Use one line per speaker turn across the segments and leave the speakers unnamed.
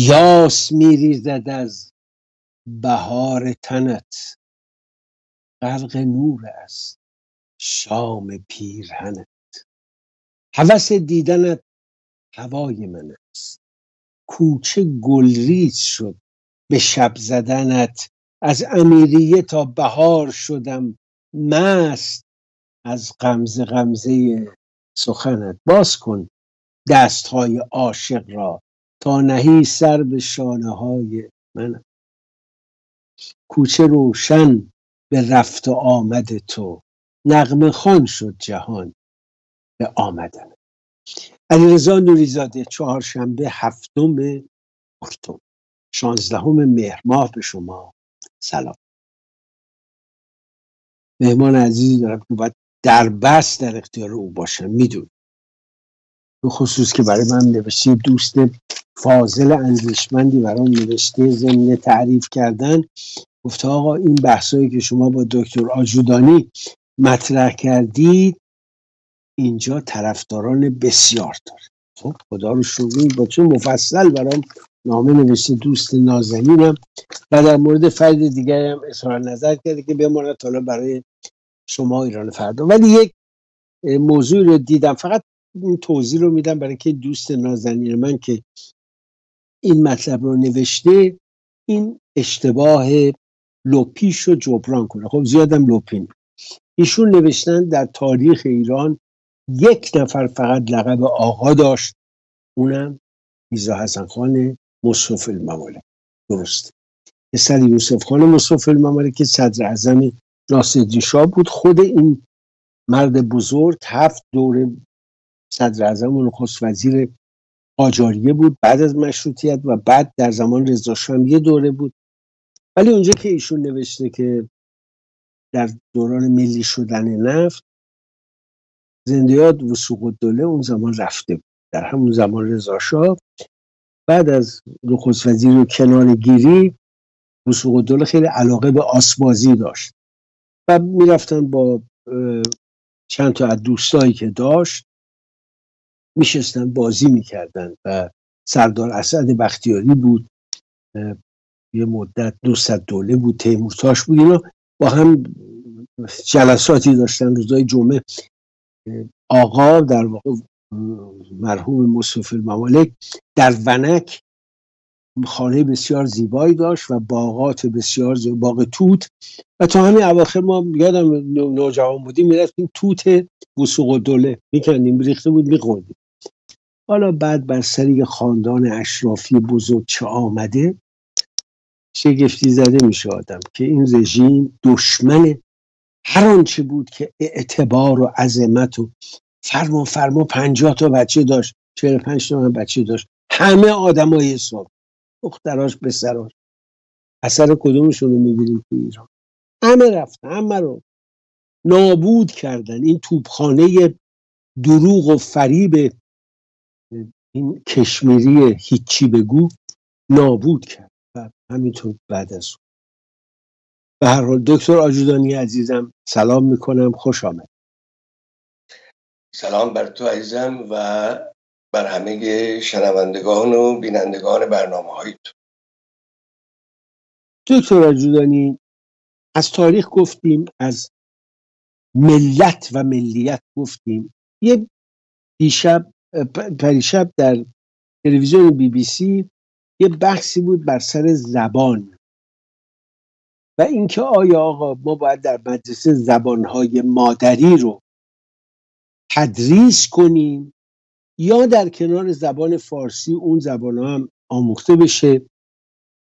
یاس میریزد از بهار تنت. غرق نور است شام پیرهنت. هوس دیدنت هوای من است. کوچه گلریز شد به شب زدنت. از امیریه تا بهار شدم مست. از غمزه غمزه سخنت. باز کن دستهای عاشق را تا نهی سر به شانه های من. کوچه روشن به رفت و آمد تو. نغمه خان شد جهان به آمدن. علیرضا نوریزاده چهارشنبه هفتم اکتبر. شانزدهم مهر ماه به شما سلام. مهمان عزیزی دارم که باید در بس در اختیار او باشم. میدون به خصوص که برای من نوشته دوست فاضل اندیشمندی برام نوشته ضمن تعریف کردن گفته آقا این بحثایی که شما با دکتر آجودانی مطرح کردید اینجا طرفداران بسیار داره. خب خدا رو شکر با چه مفصل برام نامه نوشته دوست نازنینم و در مورد فرد دیگری هم اظهار نظر کرده که بماند حالا برای شما ایران فردا. ولی یک موضوع رو دیدم. فقط این توضیح رو میدم برای که دوست نازنین من که این مطلب رو نوشته این اشتباه لپیش رو جبران کنه. خب زیادم لپین ایشون نوشتن در تاریخ ایران یک نفر فقط لقب آقا داشت اونم میزا حسن خان مصطفی الممالک. درست. پسر یوسف خان مصطفی الممالک که صدر اعظم ناصرالدین شاه بود. خود این مرد بزرگ هفت دوره صدر اعظم و نخست وزیر قاجاریه بود بعد از مشروطیت و بعد در زمان رضا یه دوره بود. ولی اونجا که ایشون نوشته که در دوران ملی شدن نفت زندیات وسوق الدوله اون زمان رفته بود. در همون زمان رضا بعد از نخست وزیر و کنار گیری وسوق الدوله خیلی علاقه به آسبازی داشت. و می‌رفتن با چند تا از دوستایی که داشت میشستن بازی می‌کردن و سردار اسد بختیاری بود. یه مدت دوست دوله بود تیمورتاش بود. اینا با هم جلساتی داشتن روزای جمعه. آقا در واقع مرحوم مصطفی الممالک در ونک خانه بسیار زیبایی داشت و باغات بسیار زیبا باغ توت. و تا همین اواخر ما یادم نوجوان بودیم می‌رفتیم توت وسوق دوله. میکندیم ریخته بود میخوردیم. حالا بعد بر سری خاندان اشرافی بزرگ چه آمده شگفتی زده میشه آدم که این رژیم دشمن هر آنچه بود که اعتبار و عظمت و فرما فرما پنجاه تا بچه داشت چهل پنج تا بچه داشت همه آدمای حساب دختراش پسراش. اثر کدومشون رو می‌بینیم تو ایران؟ همه رفتن همه رو نابود کردن. این توپخانه دروغ و فریب این کشمیری هیچی بگو نابود کرد. و همینطور بعد از اون. به هر حال دکتر آجودانی عزیزم سلام می‌کنم. خوش آمد.
سلام بر تو عزیزم و بر همه شنوندگان و بینندگان برنامه های تو.
دکتر آجودانی از تاریخ گفتیم از ملت و ملیت گفتیم. یه دیشب پریشب در تلویزیون بی بی سی یه بحثی بود بر سر زبان. و اینکه آیا آقا ما باید در مدرسه زبانهای مادری رو تدریس کنیم یا در کنار زبان فارسی اون زبان هم آموخته بشه.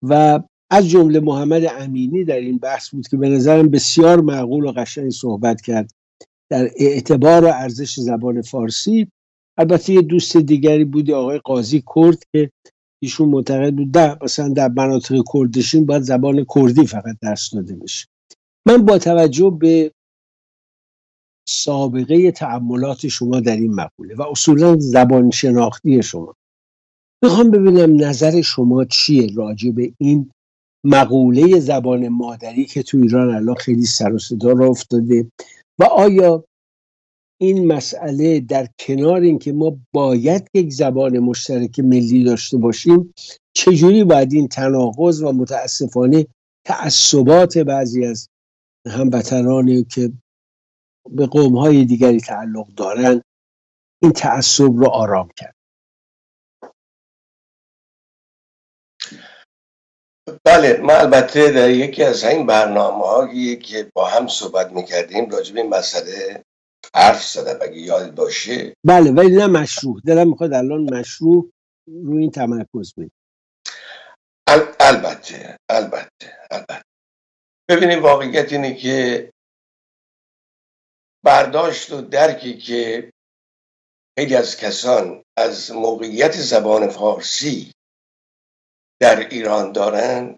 و از جمله محمد امینی در این بحث بود که به نظرم بسیار معقول و قشنگ صحبت کرد در اعتبار و ارزش زبان فارسی. البته یه دوست دیگری بود آقای قاضی کرد که ایشون معتقد بود ده مثلا در مناطق کردشین باید زبان کردی فقط درس داده بشه. من با توجه به سابقه تعملات شما در این مقوله و اصولا زبان شناختی شما می‌خوام ببینم نظر شما چیه راجع به این مقوله زبان مادری که تو ایران الان خیلی سر و صدا را افتاده و آیا این مسئله در کنار اینکه ما باید یک زبان مشترک ملی داشته باشیم چجوری باید این تناقض و متاسفانه تعصبات بعضی از هموطنانی که به قومهای دیگری تعلق دارند این تعصب رو آرام کرد؟
بله ما البته در یکی از این برنامه هایی که با هم صحبت می‌کردیم راجب این مسئله حرف زدم. اگه یاد باشه.
بله ولی نه مشروع دلم می‌خواد الان مشروع روی این تمرکز بدیم
البته البته البته. ببینید واقعیت اینه که برداشت و درکی که خیلی از کسان از موقعیت زبان فارسی در ایران دارند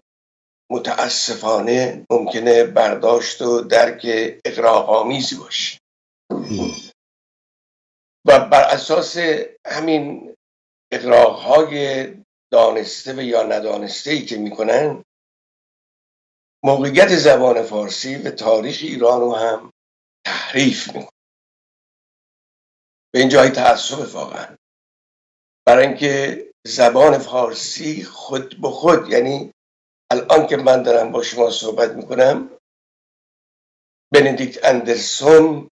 متاسفانه ممکنه برداشت و درک اقراقامیزی باشه. و بر اساس همین اقراقهای دانسته و یا ندانسته ای که می‌کنن موقعیت زبان فارسی و تاریخ ایران رو هم تحریف می‌کنن. به این جای تعصب واقعا. برای اینکه زبان فارسی خود به خود یعنی الان که من دارم با شما صحبت می‌کنم بندیکت اندرسون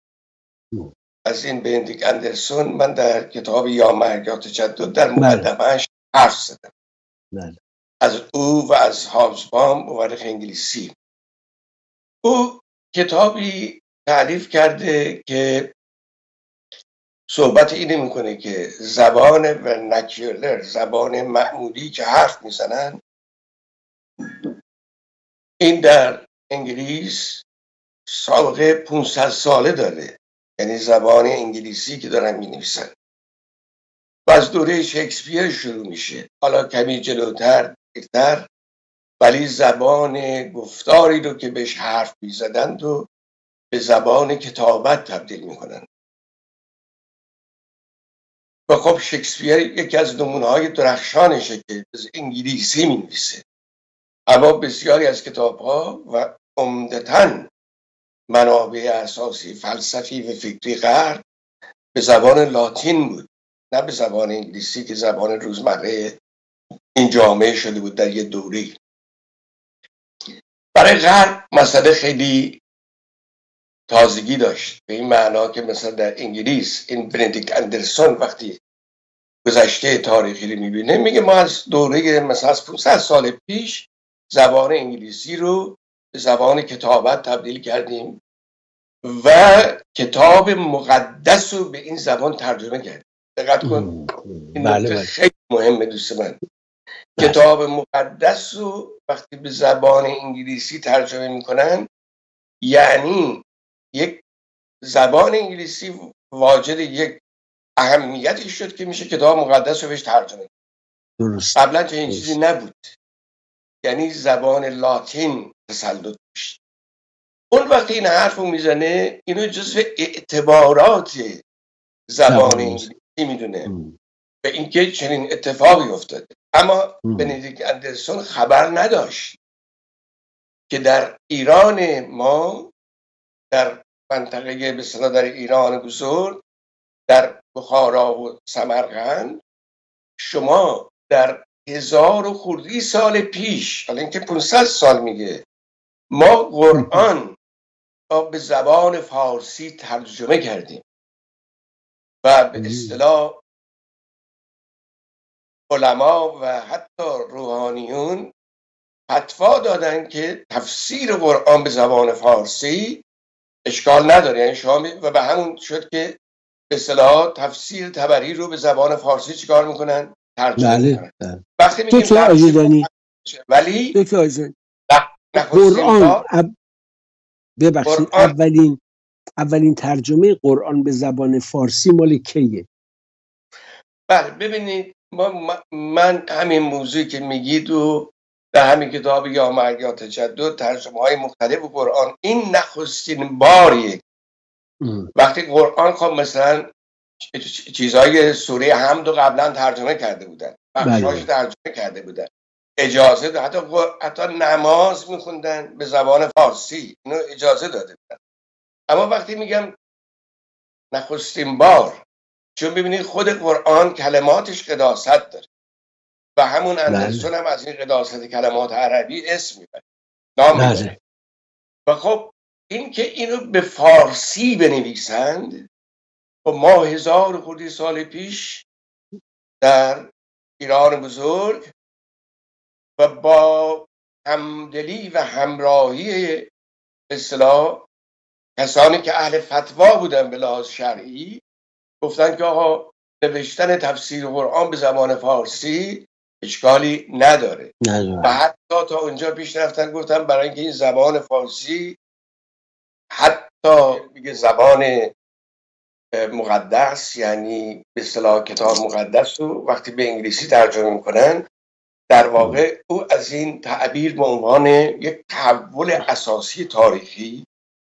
از این بندیک اندرسون من در کتاب یا مرگات تجدد در بله. مقدمهش حرف زدم بله. از او و از هابزبام مورخ انگلیسی او کتابی تعریف کرده که صحبت اینه می‌کنه که زبان و نکیولر زبان معمولی که حرف می‌زنن این در انگلیس سابقه 500 ساله داره یعنی زبان انگلیسی که دارن می نویسن و از دوره شکسپیر شروع میشه. حالا کمی جلوتر دیرتر ولی زبان گفتاری رو که بهش حرف می‌زدند و به زبان کتابت تبدیل می‌کنن. و خب شکسپیر یکی از نمونه های درخشانشه که از انگلیسی می نویسه اما بسیاری از کتاب ها و عمدتا منابع اساسی فلسفی و فکری غرب به زبان لاتین بود نه به زبان انگلیسی که زبان روزمره این جامعه شده بود در یه دوری برای غرب مسئله خیلی تازگی داشت. به این معنا که مثلا در انگلیس این بندیک اندرسون وقتی گذشته تاریخی رو می‌بینه میگه ما از دوره مثلا از 500 سال پیش زبان انگلیسی رو به زبان کتابت تبدیل کردیم و کتاب مقدس رو به این زبان ترجمه کردیم. دقت کن. این بله بله. خیلی مهمه دوست من. بله. کتاب مقدس رو وقتی به زبان انگلیسی ترجمه می‌کنن یعنی یک زبان انگلیسی واجد یک اهمیتی شد که میشه کتاب مقدس رو بهش ترجمه درست. قبلا این چیزی نبود. یعنی زبان لاتین تسلط داشت. اون وقتی این حرف رو می‌زنه اینو جزو اعتبارات زبان انگلیسی می‌دونه. به اینکه چنین اتفاقی افتاده. اما بندیک اندرسون خبر نداشت که در ایران ما در منطقه به در ایران بزرگ در بخارا و سمرقند شما در هزار و خوردی سال پیش حالا اینکه 500 سال میگه ما قرآن را به زبان فارسی ترجمه کردیم و به اصطلاح علما و حتی روحانیون فتوا دادن که تفسیر قرآن به زبان فارسی اشکال نداره. یعنی شما و به همون شد که به اصطلاح تفسیر تبری رو به زبان فارسی چیکار می‌کنن؟
بله بله.
وقتی میگیم
دکتر
تفسیر
آجودانی
ولی
دکتر
نخستین
قرآن اب- ببخشید اولین اولین ترجمه قرآن به زبان فارسی مال کیه؟
بله ببینید ما من همین موضوعی که میگید و در همین کتاب یا مرگ یا تجدد ترجمه های مختلف قرآن این نخستین باریه.
ام.
وقتی قرآن خب مثلا چیزهای سوره حمد رو قبلا ترجمه کرده بودن. بخشاش
بله.
ترجمه کرده بودن. اجازه داد حتی, قر- حتی نماز میخوندن به زبان فارسی. اینو اجازه داده بودن. اما وقتی میگم نخستین بار چون ببینید خود قرآن کلماتش قداست داره. و همون اندرسون هم از این قداست کلمات عربی اسم می‌بره. نام
بله.
و خب این که اینو به فارسی بنویسند خب ما هزار خودی سال پیش در ایران بزرگ و با همدلی و همراهی به اصطلاح کسانی که اهل فتوا بودن به لحاظ شرعی گفتن که آقا نوشتن تفسیر قرآن به زبان فارسی اشکالی نداره. و
نداره
حتی تا اونجا پیش رفتن گفتن برای اینکه این زبان فارسی حتی میگه زبان مقدس یعنی به اصطلاح کتاب مقدس رو وقتی به انگلیسی ترجمه می‌کنن در واقع او از این تعبیر به عنوان یک تحول اساسی تاریخی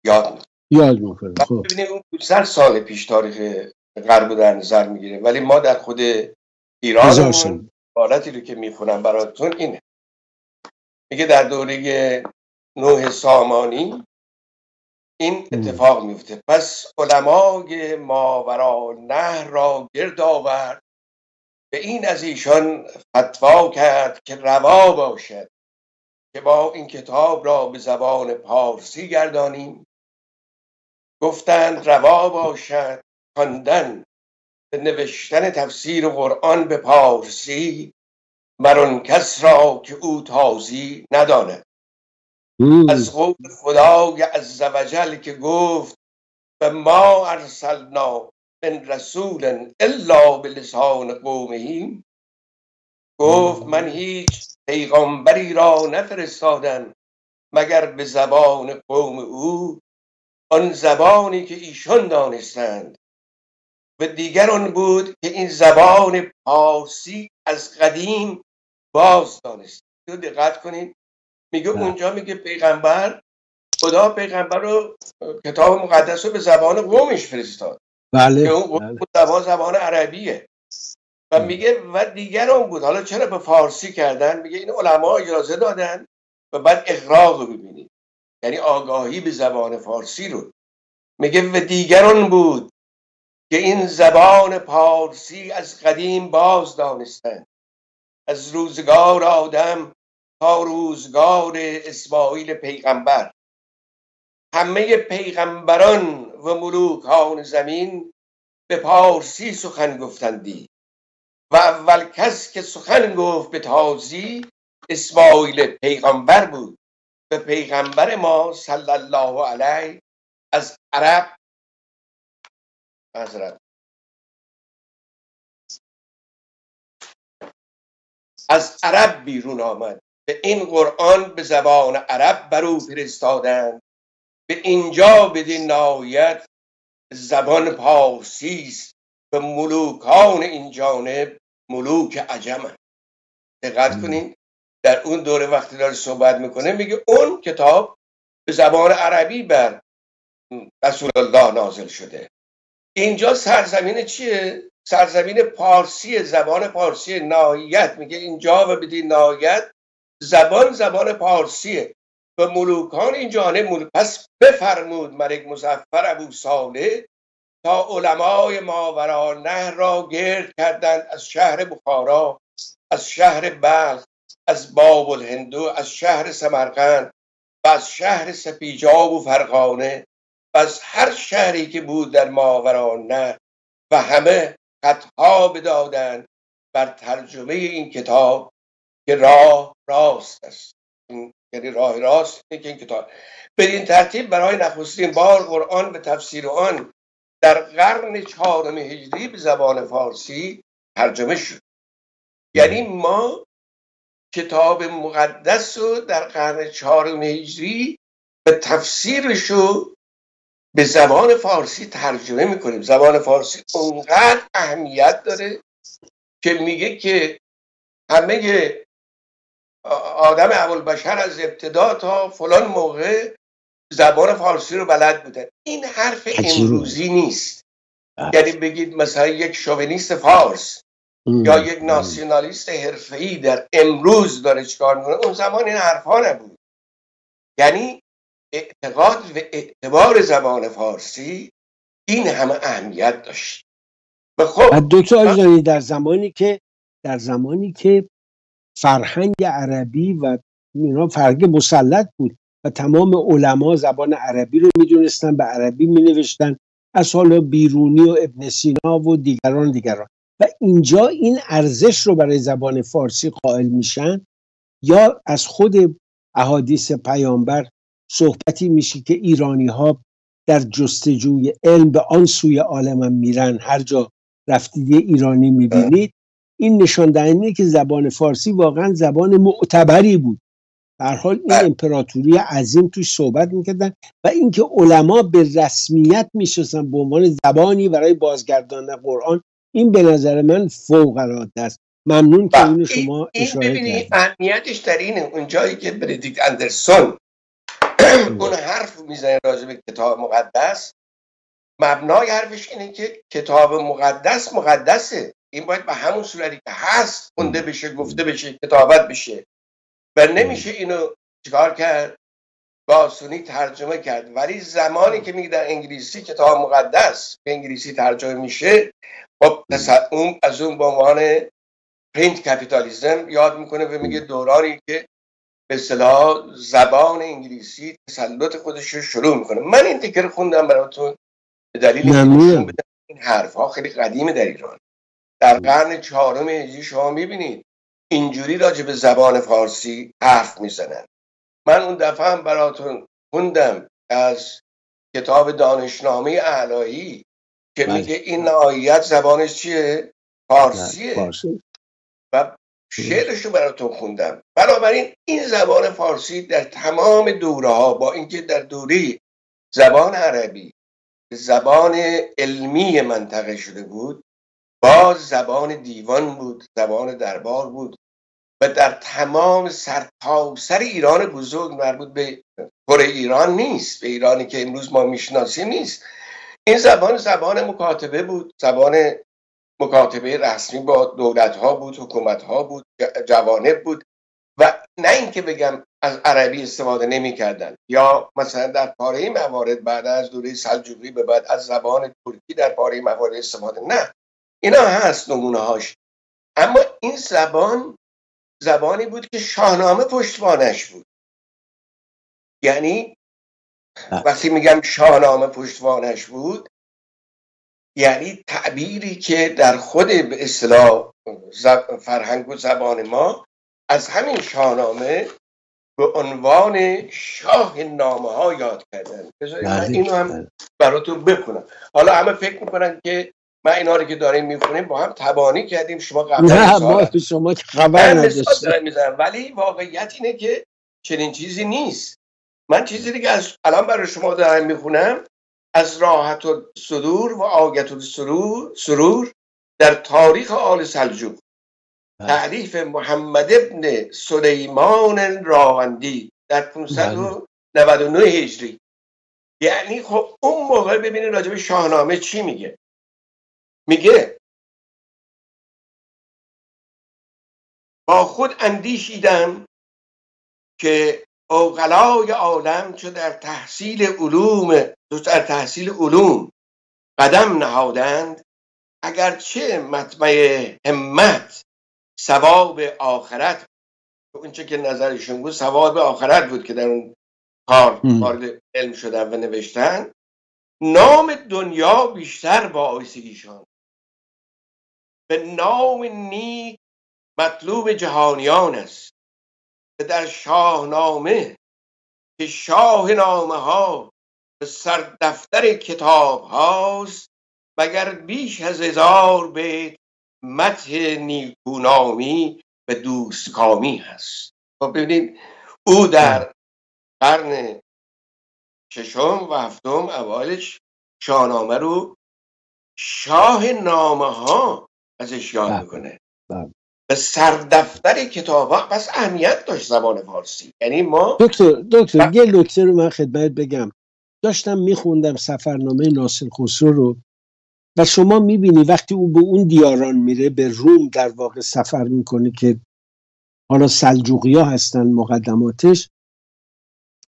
یاد می‌کنه
یاد می‌کنه خب.
اون 500 سال پیش تاریخ غرب در نظر می‌گیره. ولی ما در خود ایران عبارتی رو که می‌خونم براتون اینه. میگه در دوره نوح سامانی این اتفاق میفته. پس علمای ماورا نهر را گرد آورد. به این از ایشان فتوا کرد که روا باشد که با این کتاب را به زبان پارسی گردانیم. گفتند روا باشد. خواندن به نوشتن تفسیر قرآن به پارسی مر کس را که او تازی نداند. از قول خدای عزوجل که گفت و ما ارسلنا من رسول الا به لسان قومه. گفت من هیچ پیغامبری را نفرستادم مگر به زبان قوم او آن زبانی که ایشان دانستند. و دیگر آن بود که این زبان پارسی از قدیم باز دانست. تو دقت کنید. میگه
بله.
اونجا میگه پیغمبر خدا پیغمبر رو کتاب مقدس رو به زبان قومش فرستاد.
بله.
که اون قوم
بله.
زبان زبان عربیه. و میگه و دیگر اون بود. حالا چرا به فارسی کردن؟ میگه این علما اجازه دادن و بعد اقراق رو ببینید. یعنی آگاهی به زبان فارسی رو. میگه و دیگران بود که این زبان پارسی از قدیم باز دانستند از روزگار آدم تا روزگار اسماعیل پیغمبر. همه پیغمبران و ملوکان زمین به پارسی سخن گفتندی و اول کس که سخن گفت به تازی اسماعیل پیغمبر بود. و پیغمبر ما صلی الله علیه از عرب حضرت. از عرب بیرون آمد. به این قرآن به زبان عرب بر او فرستادند. به اینجا بدین نهایت زبان پارسی است. و ملوکان این جانب ملوک عجم دقت کنین در اون دوره وقتی داره صحبت می‌کنه میگه اون کتاب به زبان عربی بر رسول الله نازل شده. اینجا سرزمین چیه؟ سرزمین پارسی زبان پارسی نهایت. میگه اینجا و بدین نهایت زبان زبان پارسیه. و ملوکان این جانب پس بفرمود ملک مزفر ابو صالح تا علمای ماورا نهر را گرد کردند از شهر بخارا از شهر بلخ از باب الهندو از شهر سمرقند و از شهر سپیجاب و فرغانه و از هر شهری که بود در ماورا نهر. و همه خطها بدادند بر ترجمه این کتاب که راه راست است. یعنی راه راست که این کتاب. بدین ترتیب برای نخستین بار قرآن به تفسیر آن در قرن چهارم هجری به زبان فارسی ترجمه شد. یعنی ما کتاب مقدس رو در قرن چهارم هجری به تفسیرش رو به زبان فارسی ترجمه می‌کنیم. زبان فارسی اونقدر اهمیت داره که میگه که همه آدم اول بشر از ابتدا تا فلان موقع زبان فارسی رو بلد بوده. این حرف امروزی نیست. بله. یعنی بگید مثلا یک شوونیست فارس یا یک ناسیونالیست حرفه‌ای در امروز داره چیکار می‌کنه؟ اون زمان این حرفها نبود. یعنی اعتقاد و اعتبار زبان فارسی این همه اهمیت داشت.
و خب دکتر در زمانی که در زمانی که فرهنگ عربی و اینا فرهنگ مسلط بود و تمام علما زبان عربی رو می‌دونستن به عربی مینوشتن. از حالا بیرونی و ابن سینا و دیگران دیگران. و اینجا این ارزش رو برای زبان فارسی قائل میشن یا از خود احادیث پیامبر صحبتی میشه که ایرانی ها در جستجوی علم به آن سوی عالم میرن. هر جا رفتید ایرانی می‌بینید این نشان دهنده که زبان فارسی واقعا زبان معتبری بود. در حال این. امپراتوری عظیم توش صحبت می‌کردن و اینکه علما به رسمیت می‌شناسن به عنوان زبانی برای بازگرداندن قرآن این به نظر من فوق العاده است. ممنون که اینو شما اشاره
کردید. اهمیتش در اینه. اون جایی که بردیکت اندرسون اون حرف می‌زنه راجع به کتاب مقدس مبنای حرفش اینه که کتاب مقدس مقدسه. این باید به همون صورتی که هست خونده بشه گفته بشه کتابت بشه. و نمیشه اینو چیکار کرد؟ با ترجمه کرد. ولی زمانی که میگه در انگلیسی کتاب مقدس به انگلیسی ترجمه میشه خب اون از اون به عنوان print capitalism یاد می‌کنه و میگه دورانی که به اصطلاح زبان انگلیسی تسلط خودش رو شروع می‌کنه. من این تکه رو خوندم براتون. به دلیل این حرف ها خیلی قدیمه در ایران. در قرن چهارم هجری شما می‌بینید اینجوری راجع به زبان فارسی حرف می‌زنن. من اون دفعه هم براتون خوندم از کتاب دانشنامه اعلایی که بله. میگه این آیت زبانش چیه؟ فارسیه. و شعرش رو براتون خوندم. بنابراین این زبان فارسی در تمام دوره ها با اینکه در دوره زبان عربی زبان علمی منطقه شده بود باز زبان دیوان بود زبان دربار بود و در تمام سرتاسر ایران بزرگ مربوط به کره ایران نیست به ایرانی که امروز ما می‌شناسیم نیست. این زبان زبان مکاتبه بود زبان مکاتبه رسمی با دولت ها بود حکومت ها بود جوانب بود و نه اینکه بگم از عربی استفاده نمی‌کردن یا مثلا در پاره موارد بعد از دوره سلجوقی به بعد از زبان ترکی در پاره موارد استفاده نه. اینا هست نمونه هاش اما این زبان زبانی بود که شاهنامه پشتوانش بود. یعنی وقتی میگم شاهنامه پشتوانش بود یعنی تعبیری که در خود به اصطلاح فرهنگ و زبان ما از همین شاهنامه به عنوان شاه نامه ها یاد کردن. بذارید من اینو هم بله. براتون بخونم. حالا همه فکر می‌کنن که من اینا رو که داریم می‌خونیم با هم تبانی کردیم. شما قبل
نه ما شما خبر نداشتیم.
ولی واقعیت اینه که چنین چیزی نیست. من چیزی که از الان برای شما دارم می‌خونم. از راحت و صدور و آگت و سرور, سرور در تاریخ آل سلجوق. بله. تعریف محمد ابن سلیمان راوندی در 599 بله. هجری. یعنی خب اون موقع ببینید راجب شاهنامه چی میگه. میگه با خود اندیشیدم که اوغلای عالم چو در تحصیل علوم در تحصیل علوم قدم نهادند اگرچه مطمع همت ثواب آخرت اونچه که نظرشون بود ثواب آخرت بود که در اون کار وارد علم شدن و نوشتن. نام دنیا بیشتر با ایشان به نام نیک مطلوب جهانیان است و در شاهنامه که شاه نامه ها به سر دفتر کتاب هاست مگر بیش از هزار بیت متح نیکونامی و دوستکامی هست. خب ببینید او در قرن ششم و هفتم اوایلش شاهنامه رو شاه نامه ها ازش یاد
بله.
می‌کنه. به سردفتر کتاب ها پس اهمیت داشت زبان فارسی یعنی ما
دکتر دکتر. یه نکته رو من خدمت بگم داشتم میخوندم سفرنامه ناصر خسرو رو و شما می‌بینی وقتی او به اون دیاران میره به روم در واقع سفر می‌کنه که حالا سلجوقی ها هستن مقدماتش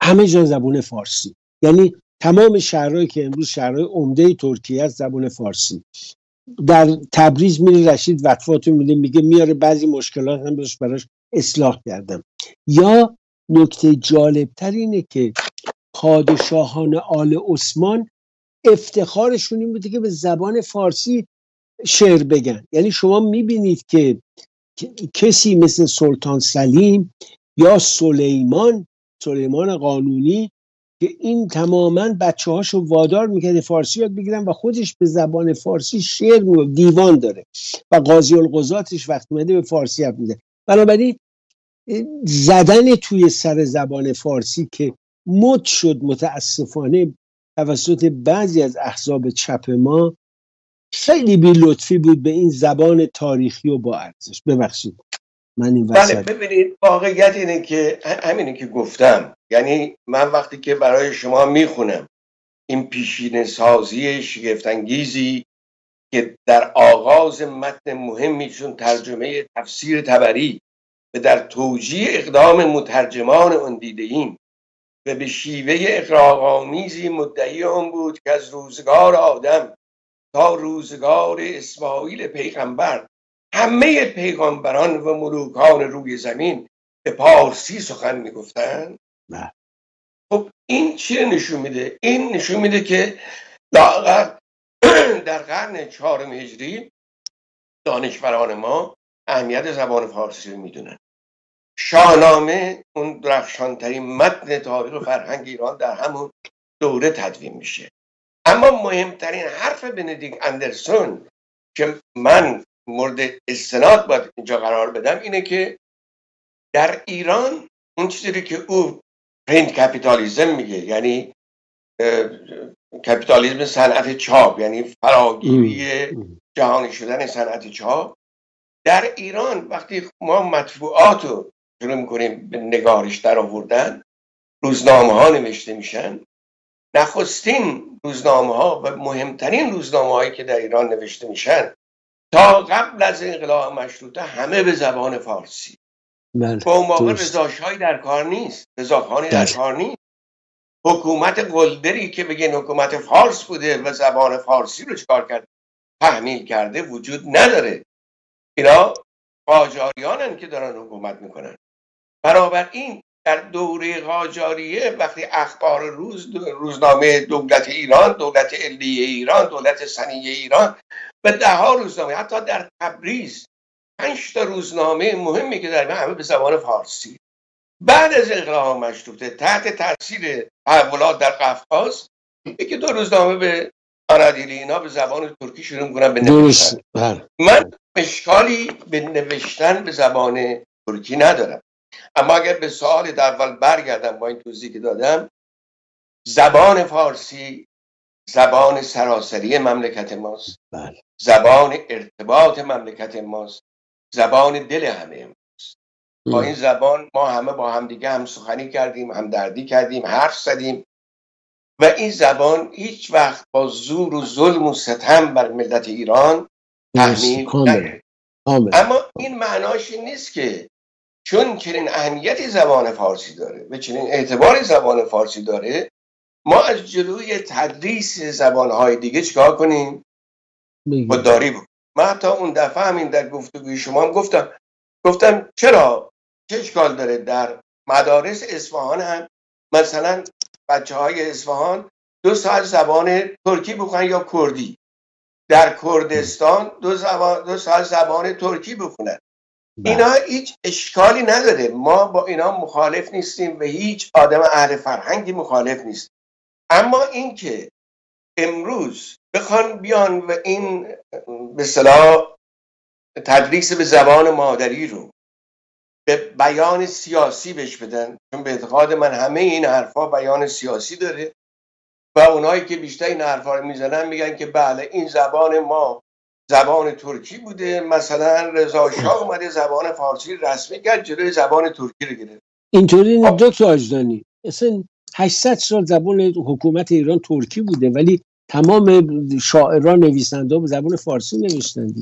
همه جا زبون فارسی یعنی تمام شهرهایی که امروز شهرهای عمده ترکیه است زبون فارسی در تبریز میره رشید وطفاتو میده میگه میاره بعضی مشکلات هم بهش براش اصلاح کردم. یا نکته جالبتر اینه که پادشاهان آل عثمان افتخارشون این بوده که به زبان فارسی شعر بگن. یعنی شما می‌بینید که کسی مثل سلطان سلیم یا سلیمان سلیمان قانونی که این تماما بچه هاشو وادار می‌کرده فارسی یاد بگیرن و خودش به زبان فارسی شعر می دیوان داره و قاضی القضاتش وقت اومده به فارسی حرف میده بنابراین زدن توی سر زبان فارسی که مد شد متاسفانه توسط بعضی از احزاب چپ ما خیلی بی لطفی بود به این زبان تاریخی و با ارزش. ببخشید. من این
بله ببینید واقعیت اینه که همینه که گفتم. یعنی من وقتی که برای شما می‌خونم این پیشین سازی شگفتانگیزی که در آغاز متن مهمی چون ترجمه تفسیر تبری و در توجیه اقدام مترجمان آن دیده ایم و به شیوه اقراقامیزی مدعی آن بود که از روزگار آدم تا روزگار اسماعیل پیغمبر همه پیغمبران و ملوکان روی زمین به پارسی سخن می‌گفتند
بله.
خب این چی نشون میده؟ این نشون میده که لااقل در قرن چهارم هجری دانشوران ما اهمیت زبان فارسی رو می‌دونن. شاهنامه اون درخشانترین متن تاریخ و فرهنگ ایران در همون دوره تدوین میشه. اما مهمترین حرف بندیکت اندرسون که من مورد استناد باید اینجا قرار بدم اینه که در ایران اون چیزی که او print capitalism میگه یعنی کپیتالیزم صنعت چاپ یعنی فراگیری. جهانی شدن صنعت چاپ در ایران وقتی ما مطبوعات رو شروع می‌کنیم به نگارش در آوردن روزنامه ها نوشته میشن نخستین روزنامه ها و مهمترین روزنامه هایی که در ایران نوشته میشن تا قبل از انقلاب مشروطه همه به زبان فارسی.
بله.
با اون موقع. رضاشاهی در کار نیست. رضاخانی در. کار نیست. حکومت قلدری که بگین حکومت فارس بوده و زبان فارسی رو چکار کرد تحمیل کرده وجود نداره. اینا قاجاریانن که دارن حکومت می‌کنن. بنابراین در دوره قاجاریه وقتی اخبار روز روزنامه دولت ایران دولت علیه ایران دولت سنیه ایران و ده ها روزنامه حتی در تبریز پنج تا روزنامه مهمی که در همه به زبان فارسی. بعد از انقلاب مشروطه تحت تاثیر تحولات در قفقاز یکی دو روزنامه به آنادیلی اینا به زبان ترکی شروع می‌کنن به نوشتن.
بله.
من اشکالی به نوشتن به زبان ترکی ندارم. اما اگر به سوال اول برگردم با این توضیحی که دادم زبان فارسی زبان سراسری مملکت ماست.
بله.
زبان ارتباط مملکت ماست. زبان دل همه ماست. با این زبان ما همه با همدیگه هم سخنی کردیم هم دردی کردیم حرف زدیم. و این زبان هیچ وقت با زور و ظلم و ستم بر ملت ایران. تحمیل اما این معناش نیست که چون چنین اهمیتی زبان فارسی داره و چنین اعتباری زبان فارسی داره ما از جلوی تدریس زبانهای دیگه چیکار کنیم؟
بگید.
خودداری بکنیم من حتی اون دفعه همین در گفتگوی شما هم گفتم. گفتم چرا؟ چه اشکال داره در مدارس اصفهان هم؟ مثلا بچه های اصفهان دو ساعت زبان ترکی بخونن یا کردی؟ در کردستان دو, زبان دو سال زبان ترکی بخونن. اینا هیچ اشکالی نداره. ما با اینا مخالف نیستیم و هیچ آدم اهل فرهنگی مخالف نیست. اما اینکه امروز بخوان بیان و این به صلاح تدریس به زبان مادری رو به بیان سیاسی بهش بدن چون به اعتقاد من همه این حرفا بیان سیاسی داره. و اونایی که بیشتر این حرفا رو می‌زنن میگن که بله این زبان ما زبان ترکی بوده. مثلا رضا شاه اومده زبان فارسی رسمی کرد جلوی زبان ترکی رو گرفت.
اینطوری
خب.
نیست دکتر آجدانی. اصلا 800 سال زبان حکومت ایران ترکی بوده ولی تمام شاعران نویسنده به زبان فارسی نوشتن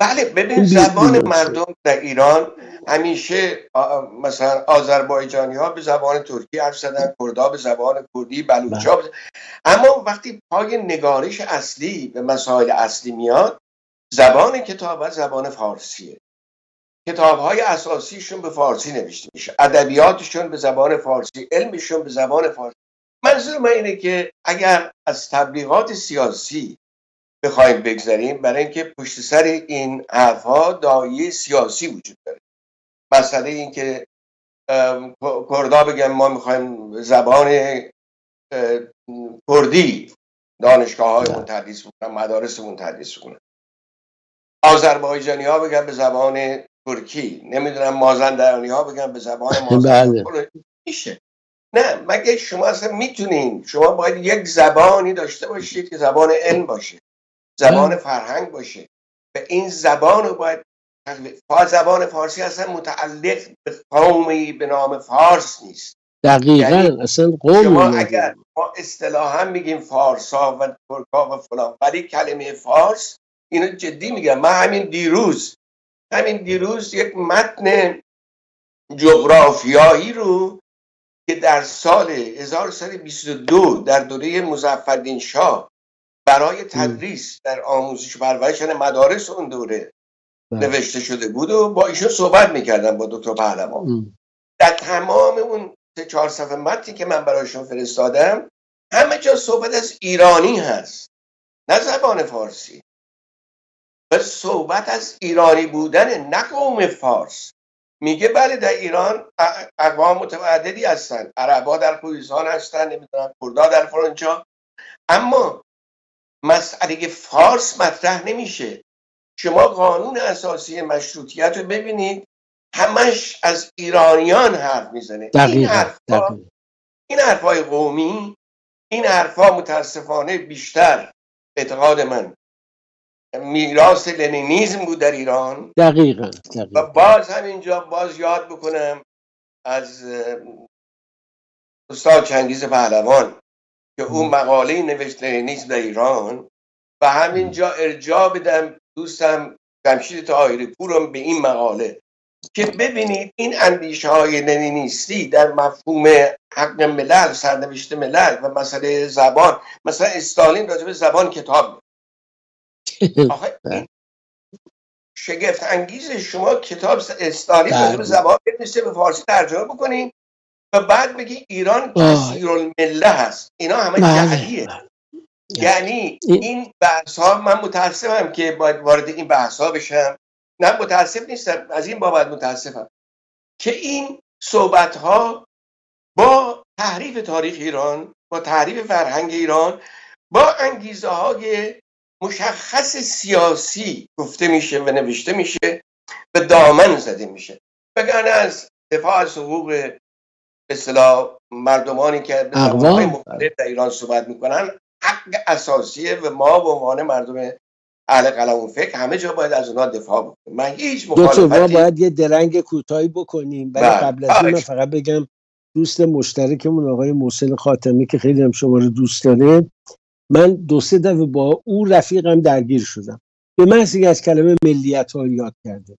بله ببین زبان مردم در ایران همیشه مثلا آذربایجانی ها به زبان ترکی حرف زدن کردها به زبان کردی بلوچ به- اما وقتی پای نگارش اصلی به مسائل اصلی میاد زبان کتابت زبان فارسیه. کتاب های اساسیشون به فارسی نوشته میشه. ادبیاتشون به زبان فارسی علمشون به زبان فارسی. منظور من اینه که اگر از تبلیغات سیاسی بخوایم بگذاریم برای اینکه پشت سر این حرفها دایه سیاسی وجود داره. مسئله اینکه کردا بگن ما می‌خوایم زبان کردی دانشگاه های تدریس بکنن مدارسمون تدریس بکنن. آذربایجانی ها بگن به زبان ترکی نمی‌دونم مازندرانی ها بگن به زبان
بله.
مازندرانی میشه. نه مگه شما اصلا می‌تونین شما باید یک زبانی داشته باشید که زبان علم باشه. زبان فرهنگ باشه. و این زبان رو باید زبان فارسی اصلا متعلق به قومی به نام فارس نیست.
دقیقا
یعنی
اصلا قوم
شما. اگر ما اصطلاحا میگیم فارسا و ترکا و فلان ولی کلمه فارس اینو جدی میگم. من همین دیروز همین دیروز یک متن جغرافیایی رو که در سال 1122 در دوره مظفرالدین شاه برای تدریس در آموزش و پرورش یعنی مدارس اون دوره
بله.
نوشته شده بود و با ایشون صحبت می‌کردم با دکتر پهلوان. در تمام اون سه چهار صفحه متنی که من برایشون فرستادم همه جا صحبت از ایرانی هست نه زبان فارسی. و صحبت از ایرانی بودن نه قوم فارس. میگه بله در ایران اقوام متعددی هستن. عربا در کوهستان هستن نمی‌دونم کردا در فرانجا اما مسئله فارس مطرح نمیشه. شما قانون اساسی مشروطیت رو ببینید همش از ایرانیان حرف می‌زنه. این حرفا
دقیقا.
این حرفای قومی این حرفا متاسفانه بیشتر اعتقاد من میراث لنینیزم بود در ایران.
دقیقا
و
دقیقا.
باز هم اینجا باز یاد بکنم از استاد چنگیز پهلوان. که او مقاله نوشت لنینیزم در ایران و همینجا ارجاع بدم دوستم جمشید طاهری پورم به این مقاله که ببینید این اندیشه های لنینیستی در مفهوم حق ملل سرنوشت ملل و مسئله زبان مثلا استالین راجع به زبان کتاب آخه این شگفت انگیز شما کتاب استالین راجع به
بله.
زبان بنویسه به فارسی ترجمه بکنین. و بعد بگی ایران. کثیر المله هست. اینا همه
بله.
جهلیه. یعنی
این-
بحث ها من متاسفم که باید وارد این بحث ها بشم. نه متاسف نیستم. از این بابت متاسفم. که این صحبت ها با تحریف تاریخ ایران با تحریف فرهنگ ایران با انگیزه های مشخص سیاسی گفته میشه و نوشته میشه به دامن زده میشه. وگرنه از دفاع از حقوق اصطلاح مردمانی که به. زبانهای مختلف در ایران صحبت می‌کنن حق اساسیه و ما به عنوان مردم اهل قلم و فکر همه جا باید از اونها دفاع بکنیم من هیچ
دکتر ما
مخالفتی
باید یه درنگ کوتاهی بکنیم ولی
بله.
قبل از این. فقط بگم دوست مشترکمون آقای محسن خاتمی که خیلی هم شما رو دوست داره من دو سه دفعه با او رفیقم درگیر شدم به محض از کلمه ملیت ها یاد کرده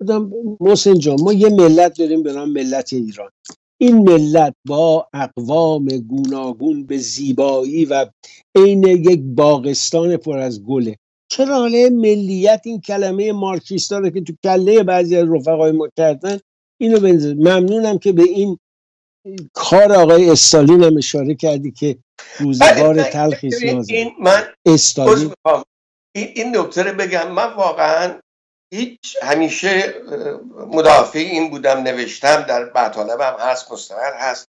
گفتم محسن جان ما یه ملت داریم به نام ملت ایران این ملت با اقوام گوناگون به زیبایی و عین یک باغستان پر از گله. چرا حالا ملیت این کلمه مارکسیستا رو که تو کله بعضی از رفقای ما کردن اینو بنزه ممنونم که به این کار آقای استالین هم اشاره کردی که روزگار
بله،
تلخی
ببین،
سازه.
این من
استالین.
این نکته رو بگم من واقعا هیچ همیشه مدافع این بودم نوشتم در مطالبم هست مستند هست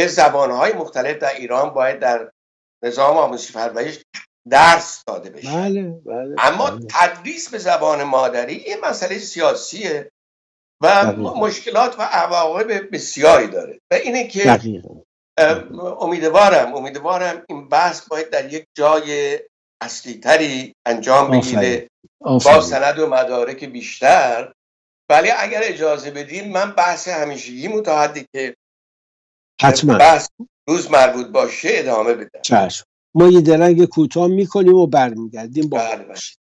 که زبانهای مختلف در ایران باید در نظام آموزشی پرورش درس داده بشه
بله بله
اما
بله.
تدریس به زبان مادری این مسئله سیاسیه و. مشکلات و عواقب بسیاری داره و اینه که امیدوارم امیدوارم این بحث باید در یک جای اصلی تری انجام. بگیره. با سند و مدارک بیشتر. ولی اگر اجازه بدین من بحث همیشگی متحدی که
حتما.
بحث روز مربوط باشه ادامه بدم
چشم. ما یه درنگ کوتاه می‌کنیم و برمیگردیم با
بله، بله.
باشید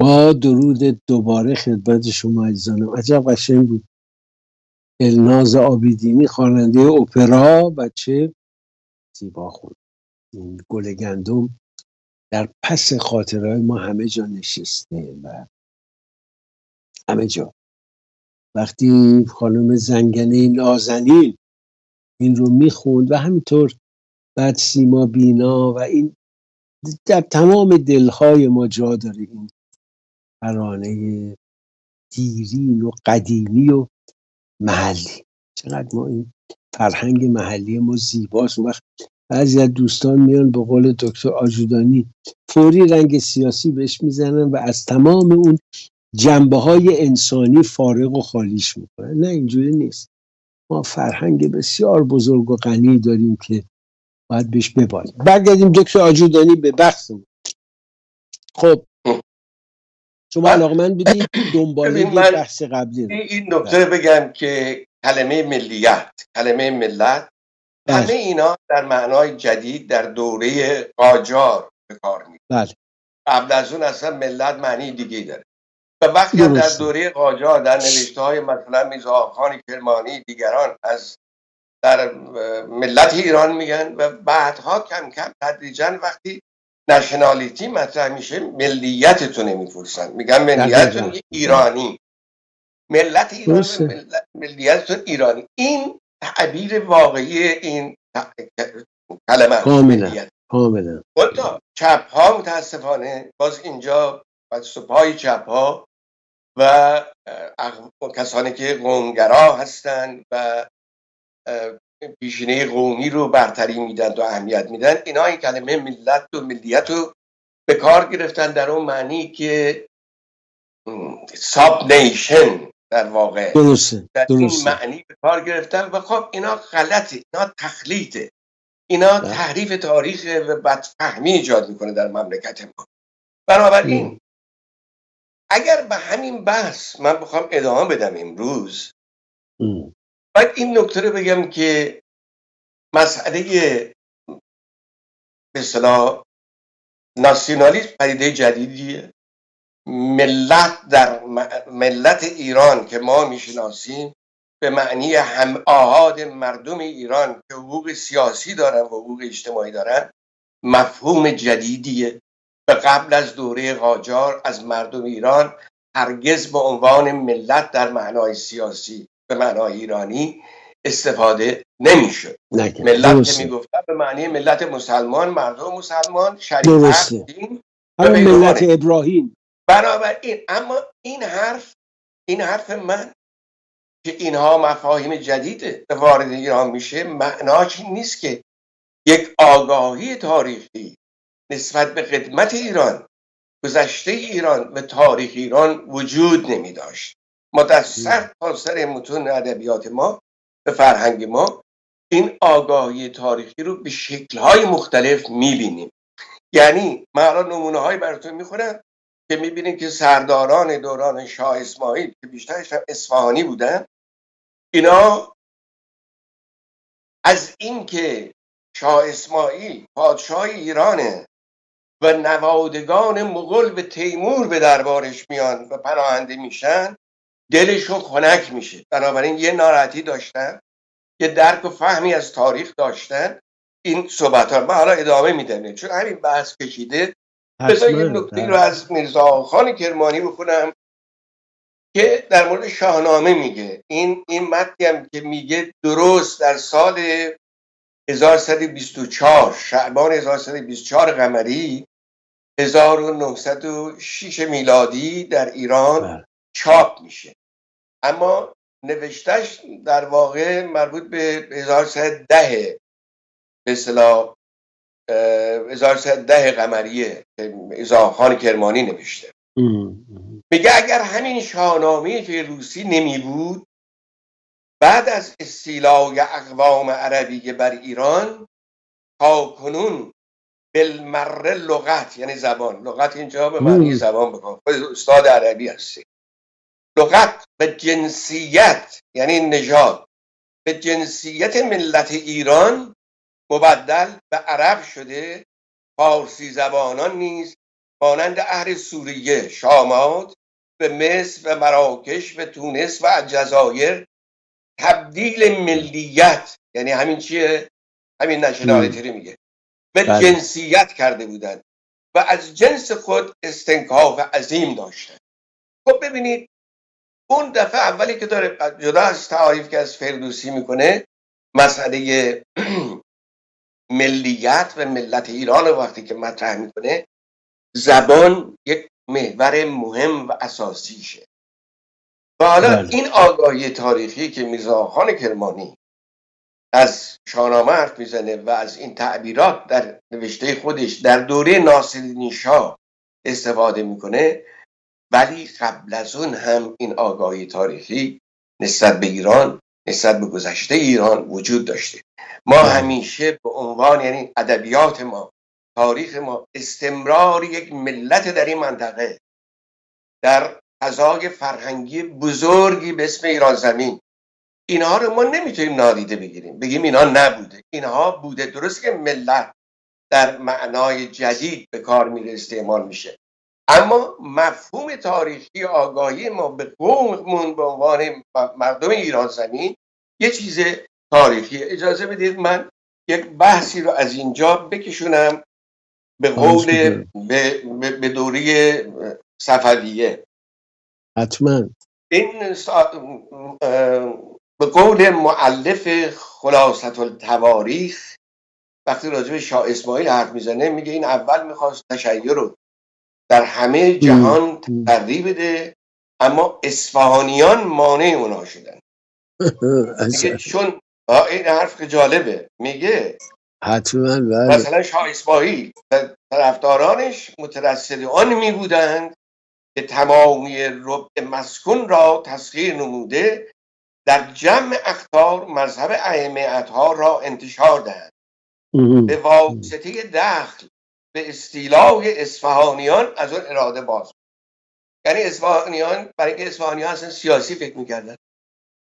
با درود دوباره خدمت شما عزیزانم. عجب قشنگ بود. الناز آبیدینی خواننده اپرا و چه زیبا خون. این گل گندم در پس خاطرهای ما همه جا نشسته و همه جا. وقتی خانم زنگنه نازنین این رو می‌خوند و همینطور بعد سیما بینا و این در تمام دلهای ما جا داره این ترانه دیرین و قدیمی و محلی. چقدر ما این فرهنگ محلی ما زیباست. اون وقت بعضی از دوستان میان به قول دکتر آجودانی فوری رنگ سیاسی بهش می‌زنن و از تمام اون جنبه های انسانی فارغ و خالیش می‌کنن. نه اینجوری نیست. ما فرهنگ بسیار بزرگ و غنی داریم که باید بهش ببالیم. برگردیم دکتر آجودانی به بحثمون. خب. شما علاقه من بودید دنباله بحث قبلی رو.
این نکته بگم که کلمه ملیت کلمه ملت همه
بله
اینا در معنای جدید در دوره قاجار به کار می
بله.
قبل از اون اصلا ملت معنی دیگه داره. و وقتی هم در. دوره قاجار در نوشته های مثلا میرزا آقاخان کرمانی دیگران از در ملت ایران میگن و بعدها کم کم تدریجا وقتی نشنالیتی مطرح میشه ملیتتون نمی‌پرسن میگن ملیتتون. ایرانی. ملت ایران ملیتتون ایرانی. این تعبیر واقعی این کلمه
کاملا.
ملیت.
کاملا
منتها چپ ها متاسفانه باز اینجا و سپاه چپ ها و کسانی که قومگرا هستند و پیشینه قومی رو برتری میدن و اهمیت میدن اینا این کلمه ملت و ملیت رو به کار گرفتن در اون معنی که ساب نیشن در واقع.
درسته
در این
درسته.
معنی به کار گرفتن و خب اینا غلطه اینا تخلیطه اینا
بله.
تحریف تاریخ و بدفهمی ایجاد می‌کنه در مملکت ما. بنابراین اگر به همین بحث من بخوام ادامه بدم امروز
ام.
باید این نکته رو بگم که مسئله به اصطلاح ناسیونالیسم پدیده جدیدیه. ملت در ملت ایران که ما می‌شناسیم به معنی هم آهاد مردم ایران که حقوق سیاسی دارن و حقوق اجتماعی دارن مفهوم جدیدیه. و قبل از دوره قاجار از مردم ایران هرگز به عنوان ملت در معنای سیاسی به معنای ایرانی استفاده نمی‌شد. ملت که
درسته.
می‌گفتن به معنی ملت مسلمان مردم مسلمان شریعت. دین
همون
به
ملت ابراهیم.
بنابراین اما این حرف این حرف من که اینها مفاهیم جدید وارد ایران میشه معناش این نیست که یک آگاهی تاریخی نسبت به خدمت ایران گذشته ایران و تاریخ ایران وجود نمی داشت ما در سر تا سر متون ادبیات ما به فرهنگ ما این آگاهی تاریخی رو به شکلهای مختلف می‌بینیم. یعنی من الان نمونه های براتون می‌خورم که می‌بینیم که سرداران دوران شاه اسماعیل که بیشترش هم اصفهانی بودن اینا از اینکه شاه اسماعیل پادشاه ایرانه و نوادگان مغول به تیمور به دربارش میان و پناهنده میشن دلشون خنک میشه. بنابراین یه ناراحتی داشتن یه درک و فهمی از تاریخ داشتن. این صحبت ها من حالا ادامه میدم. چون همین بحث کشیده بذار یه نکته رو از میرزا خان کرمانی بخونم که در مورد شاهنامه میگه. این این متنی هم که میگه درست در سال 1124 شعبان 1124 قمری 1906 میلادی در ایران
بله.
چاپ میشه. اما نوشتش در واقع مربوط به 1110 به اصطلاح 1110 قمریه که خان کرمانی نوشته. میگه اگر همین شاهنامه فیروسی نمی بود بعد از استیلای اقوام عربی بر ایران تا کنون بالمره لغت یعنی زبان. لغت اینجا به معنی. زبان بکن خود استاد عربی هستی. لغت به جنسیت یعنی نژاد به جنسیت ملت ایران مبدل به عرب شده فارسی زبانان نیز مانند اهل سوریه شامات به مصر و مراکش و تونس و الجزایر تبدیل ملیت یعنی همین چیه؟ همین نشنالیتی میگه. به
بله.
جنسیت کرده بودند و از جنس خود استنکاف عظیم داشتند. خب ببینید اون دفعه اولی که داره جدا از تعاریف که از فردوسی می‌کنه مسئله ملیت و ملت ایران رو وقتی که مطرح می‌کنه زبان یک محور مهم و اساسیشه و حالا
بله.
این آگاهی تاریخی که میرزا خان کرمانی از شاهنامه حرف می‌زنه و از این تعبیرات در نوشته خودش در دوره ناصرالدین شاه استفاده می‌کنه ولی قبل از اون هم این آگاهی تاریخی نسبت به ایران نسبت به گذشته ایران وجود داشته. ما
بله.
همیشه به عنوان یعنی ادبیات ما تاریخ ما استمرار یک ملت در این منطقه در فضای فرهنگی بزرگی به اسم ایران زمین. اینها رو ما نمی‌تونیم نادیده بگیریم. بگیم اینها نبوده. اینها بوده. درست که ملت در معنای جدید به کار میره استعمال میشه. اما مفهوم تاریخی آگاهی ما به قوممون به عنوان مردم ایران زمین یه چیز تاریخی اجازه بدید من یک بحثی رو از اینجا بکشونم به قول به, به, به دوری صفویه.
حتما.
این سا- به قول معلف خلاصت التواریخ وقتی راجع به شاه اسماعیل حرف می‌زنه میگه این اول می‌خواست تشیع رو در همه جهان. تغییر بده اما اصفهانیان مانع اونا شدن. چون این حرف که جالبه. میگه
حتما بله.
مثلا شاه اسماعیل طرفدارانش مترصد آن می بودند که تمامی ربع مسکون را تسخیر نموده در جمع اختار مذهب ائمه اطهار را انتشار دهند. به واسطه دخل به استیلای اصفهانیان از اون اراده باز یعنی اصفهانیان برای اینکه اصفهانیان اصلا سیاسی فکر می‌کردن.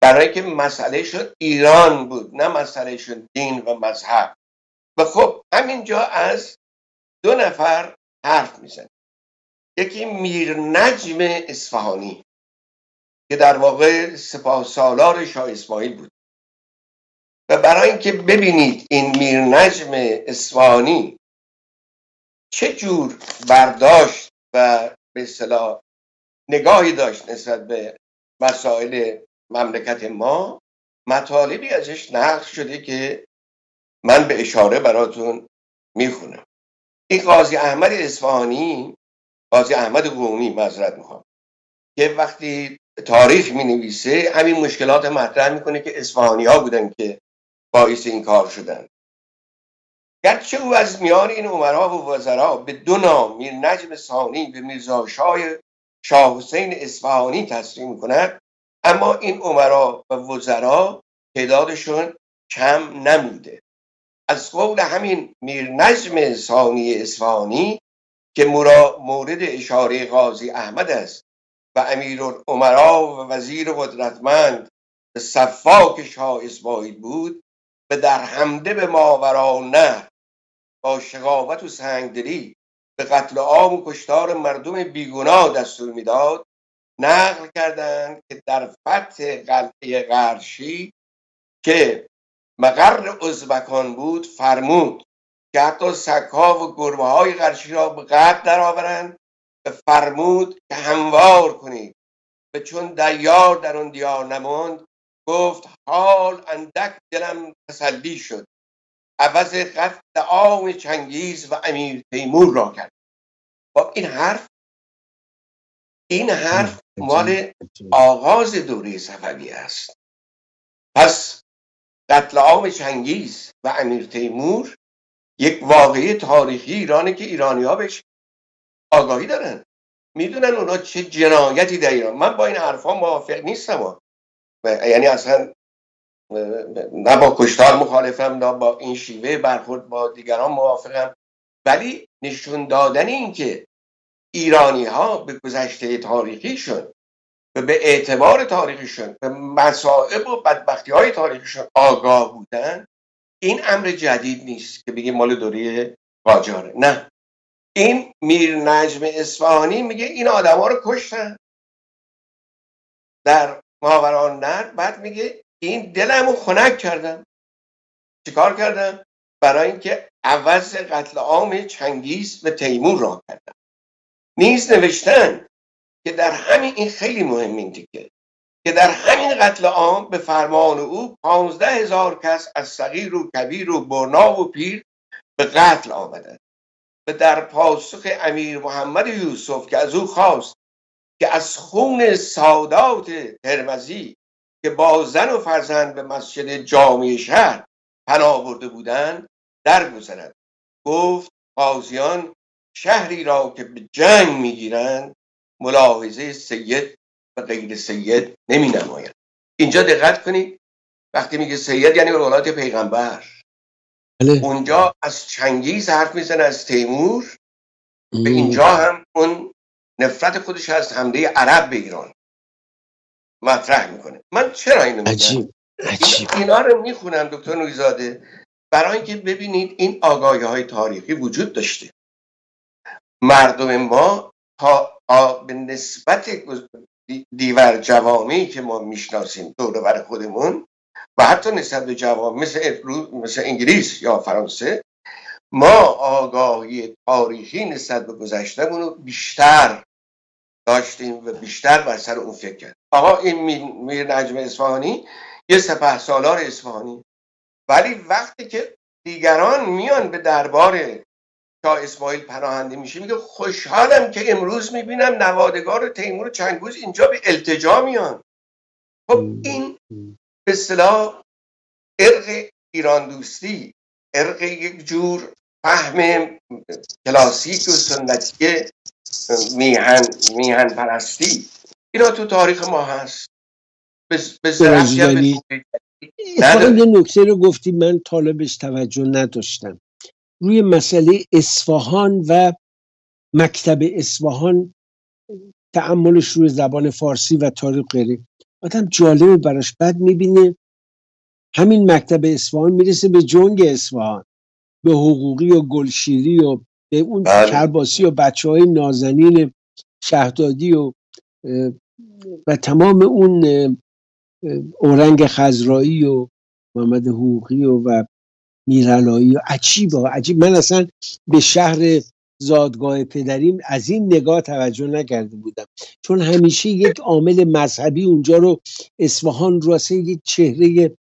برای اینکه مسئلهشون ایران بود نه مسئلهشون دین و مذهب. و خب همینجا از دو نفر حرف میزن یکی میر نجم اصفهانی که در واقع سپاه سالار شاه اسماعیل بود. و برای اینکه ببینید این میر نجم اصفهانی چه جور برداشت و به اصطلاح نگاهی داشت نسبت به مسائل مملکت ما؟ مطالبی ازش نقل شده که من به اشاره براتون می‌خونم. این قاضی احمد اصفهانی قاضی احمد قومی معذرت می‌خوام که وقتی تاریخ می نویسه همین مشکلات مطرح می‌کنه که اصفهانی ها بودن که باعث این کار شدن. گرچه او از میان این عمرا و وزرا به دو نام میر نجم ثانی به میرزا شاه شاه حسین اصفهانی تصریم می‌کند. اما این عمرا و وزرا تعدادشون کم نموده از قول همین میر نجم ثانی اصفهانی که مرا مورد اشاره قاضی احمد است و امیر الامرا و وزیر قدرتمند به صفاک شاه اسماعیل بود و در حمده به ماورا نه با شقاوت و سنگدلی به قتل عام و کشتار مردم بیگناه دستور می‌داد نقل کردند که در فتح قلعه قرشی که مقر ازبکان بود فرمود که حتی سگها و گربه های قرشی را به قتل درآورند و فرمود که هموار کنید. و چون دیار در اون دیار نماند گفت حال اندک دلم تسلی شد. عوض قتل عام چنگیز و امیر تیمور را کرد. با این حرف این حرف مال آغاز دوره صفوی است. پس قتل عام چنگیز و امیر تیمور یک واقعی تاریخی ایرانه که ایرانی ها بهش آگاهی دارن. می‌دونن اونا چه جنایتی در ایران. من با این حرفا موافق نیستم. یعنی اصلا نه با کشتار مخالفم نه با این شیوه برخورد با دیگران موافقم. ولی نشون دادن این که ایرانی ها به گذشته تاریخیشون و به اعتبار تاریخیشون به مسائب و بدبختی های تاریخیشون آگاه بودن این امر جدید نیست که بگیم مال دوره قاجاره. نه. این میر نجم اصفهانی میگه این آدما رو کشتن. در ماوران نر بعد میگه این دلمو خنک کردم. چیکار کردم؟ برای اینکه عوض قتل عام چنگیز و تیمور را کردم. نیز نوشتن که در همین این خیلی مهم این تیکه که در همین قتل عام به فرمان او پانزده هزار کس از صغیر و کبیر و برنا و پیر به قتل آمدند و در پاسخ امیر محمد یوسف که از او خواست که از خون سادات ترمزی که با زن و فرزند به مسجد جامع شهر پناه برده بودند درگذرد گفت قاضیان شهری را که به جنگ می‌گیرند ملاحظه سید و غیر سید نمی نماید اینجا دقت کنید. وقتی میگه سید یعنی ولایت پیغمبر. بله. اونجا از چنگیز حرف می‌زنه از تیمور. به اینجا هم اون نفرت خودش از حمله عرب به ایران. مطرح می‌کنه. من چرا اینو میگم؟ اینا رو می‌خونم دکتر نویزاده برای اینکه ببینید این آگاهی های تاریخی وجود داشته. مردم ما تا به نسبت دیور جوانی که ما می‌شناسیم دور بر خودمون و حتی نسبت به جوان مثل, مثل انگلیس یا فرانسه ما آگاهی تاریخی نسبت به گذشتهمون رو بیشتر داشتیم و بیشتر بر سر اون فکر کرد آقا این میر نجم اصفهانی یه سپه سالار اصفهانی. ولی وقتی که دیگران میان به دربار شاه اسماعیل پناهنده میشه میگه خوشحالم که امروز می‌بینم نوادگار تیمور چنگوز اینجا به التجا میان. خب این به اصطلاح ارق ایران دوستی ارق یک جور فهم کلاسیک و سنتی میهن میهن پرستی اینا تو تاریخ ما هست.
یه نکته رو گفتی من طالبش توجه نداشتم. روی مسئله اصفهان و مکتب اصفهان تعملش روی زبان فارسی و تاریخ غیره. آدم جالبه براش. بعد می‌بینه همین مکتب اصفهان می‌رسه به جنگ اصفهان. به حقوقی و گلشیری و به اون بله. کرباسی و بچه های نازنین شهدادی و و تمام اون اورنگ خزرایی و محمد حقوقی و, و میرلایی و عجیب عجیب. من اصلا به شهر زادگاه پدریم از این نگاه توجه نکرده بودم. چون همیشه یک عامل مذهبی اونجا رو اصفهان رو یک چهره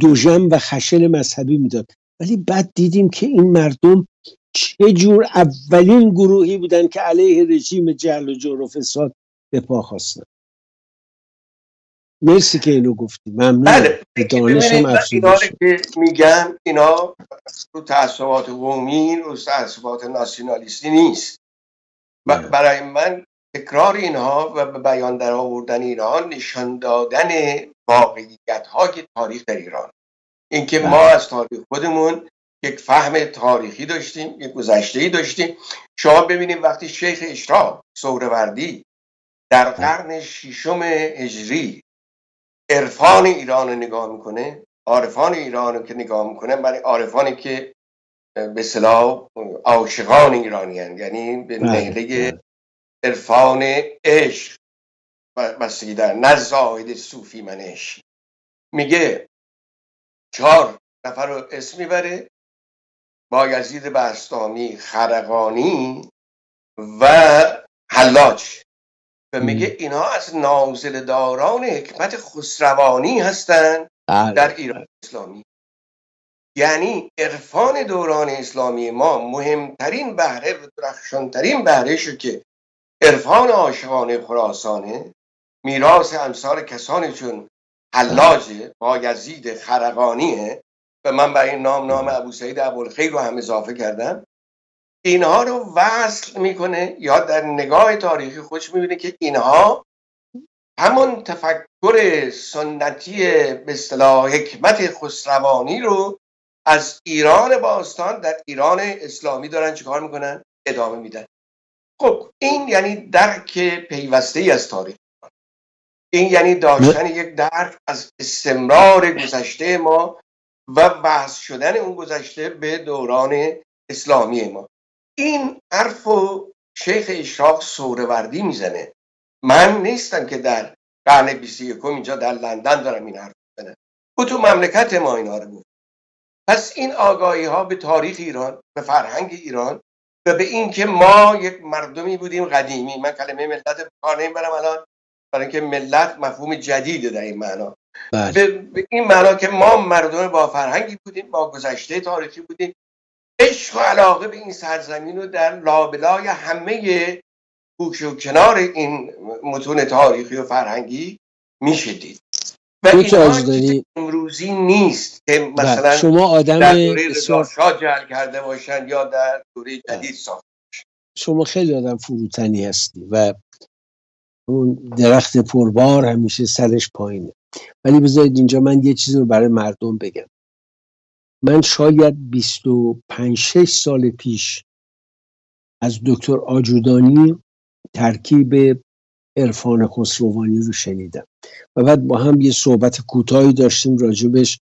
دوژم و خشن مذهبی می‌داد. ولی بعد دیدیم که این مردم چه جور اولین گروهی بودن که علیه رژیم جهل و جور و فساد به پا خواستن مرسی که اینو گفتی. ممنون
بله. اینا که میگن اینا رو تعصبات قومی رو تعصبات ناسیونالیستی نیست. بله. برای من تکرار اینها و به بیان در آوردن اینها نشان دادن واقعیت های تاریخ در ایران. اینکه ما بله. از تاریخ خودمون یک فهم تاریخی داشتیم یک گذشته ای داشتیم. شما ببینید وقتی شیخ اشراق سهروردی در. قرن ششم هجری عرفان ایران رو نگاه می‌کنه عارفان ایران رو که نگاه می‌کنه برای عارفانی که به صلاح عاشقان ایرانی هن. یعنی به نهله بله. عرفان عشق بستگی در نه زاهد صوفی منش میگه چهار نفر رو اسم می‌بره بایزید بستامی خرقانی و حلاج و میگه اینها از نازل داران حکمت خسروانی هستند
بله.
در ایران اسلامی. یعنی عرفان دوران اسلامی ما مهمترین بهره و درخشانترین بهره شد که عرفان عاشقانه خراسانه میراث امثال کسانی چون حلاج بایزید خرقانیه و من برای این نام نام ابو سعید ابوالخیر رو هم اضافه کردم. اینها رو وصل می‌کنه یا در نگاه تاریخی خودش می‌بینه که اینها همون تفکر سنتی به اصطلاح حکمت خسروانی رو از ایران باستان در ایران اسلامی دارن چیکار می‌کنن؟ ادامه میدن. خب این یعنی درک پیوسته ای از تاریخ. این یعنی داشتن یک درک از استمرار گذشته ما و بحث شدن اون گذشته به دوران اسلامی ما. این حرف و شیخ اشراق سوروردی می‌زنه. من نیستم که در قرن 21 اینجا در لندن دارم این حرف بزنم او تو مملکت ما اینا رو گفت پس این آگاهی ها به تاریخ ایران به فرهنگ ایران و به اینکه ما یک مردمی بودیم قدیمی. من کلمه ملت کار نمی‌برم الان برای اینکه ملت مفهوم جدیده در این معنا.
بله.
به به این معنا که ما مردم با فرهنگی بودیم با گذشته تاریخی بودیم. عشق و علاقه به این سرزمین رو در لابلای همه گوشه و کنار این متون تاریخی و فرهنگی میشه دید. و چیز امروزی نیست که
بله.
مثلا
شما آدم
در دوره شاه جعل کرده باشن یا در دوره جدید ساخته
شما خیلی آدم فروتنی هستی و اون درخت پربار همیشه سرش پایینه. ولی بذارید اینجا من یه چیزی رو برای مردم بگم. من شاید 25 6 سال پیش از دکتر آجودانی ترکیب عرفان خسروانی رو شنیدم و بعد با هم یه صحبت کوتاهی داشتیم راجبش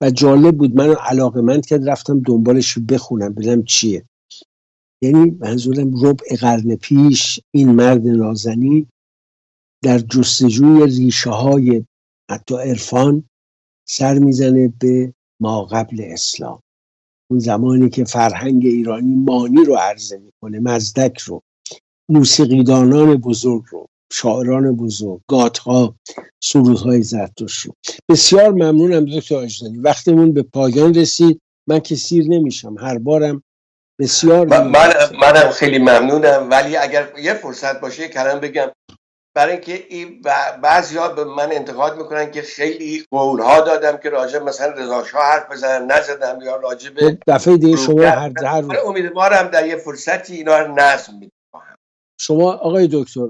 و جالب بود من علاقه مند کرد رفتم دنبالش رو بخونم ببینم چیه. یعنی منظورم ربع قرن پیش این مرد نازنین در جستجوی ریشه های حتی عرفان سر می‌زنه به ما قبل اسلام. اون زمانی که فرهنگ ایرانی مانی رو عرضه می‌کنه مزدک رو موسیقیدانان بزرگ رو شاعران بزرگ گاتها سرودهای زرتوش رو. بسیار ممنونم دکتر آجدانی. وقتمون به پایان رسید. من که سیر نمیشم. هر بارم بسیار
من من- منم خیلی ممنونم. ولی اگر یه فرصت باشه کلام بگم. برای اینکه این بعضی ها به من انتقاد می‌کنن که خیلی قولها دادم که راجع مثلا رضا شاه حرف بزنن. نزدم یا راجع به
دفعه دیگه شما هر هر
ولی امیدوارم در یه فرصتی اینا رو نظم میدم
شما آقای دکتر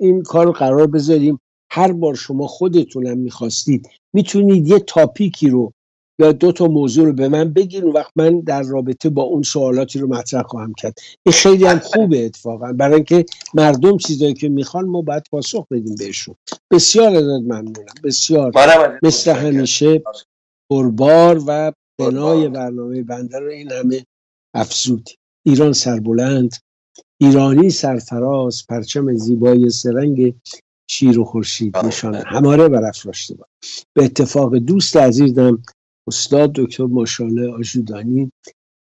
این کار رو قرار بذاریم. هر بار شما خودتونم می‌خواستید می‌تونید یه تاپیکی رو یا دو تا موضوع رو به من بگین وقت من در رابطه با اون سوالاتی رو مطرح خواهم کرد. این خیلی هم خوبه اتفاقا. برای اینکه مردم چیزایی که می‌خوان ما باید پاسخ بدیم بهشون. بسیار ازت ممنونم. بسیار. مثل همیشه پربار و بنای. برنامه بنده رو این همه افزود. ایران سربلند ایرانی سرفراز پرچم زیبای سرنگ شیر و خورشید نشان هماره برافراشته باد. به اتفاق دوست عزیزم استاد دکتر ماشاءالله آژودانی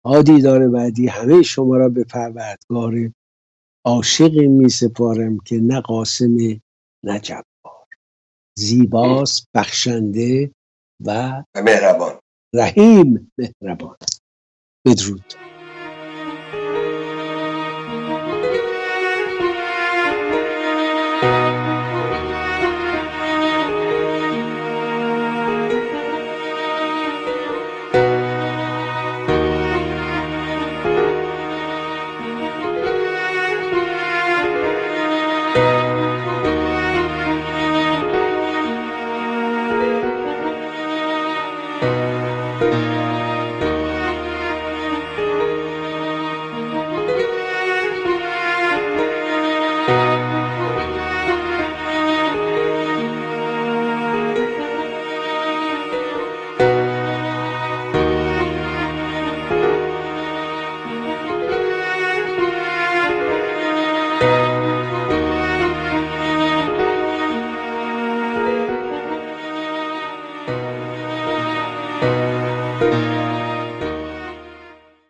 هادی داره بعدی همه شما را به پروردگار عاشقی می سپارم که نه قاسم نه جبار. زیباست بخشنده و
مهربان.
رحیم مهربان. بدرود.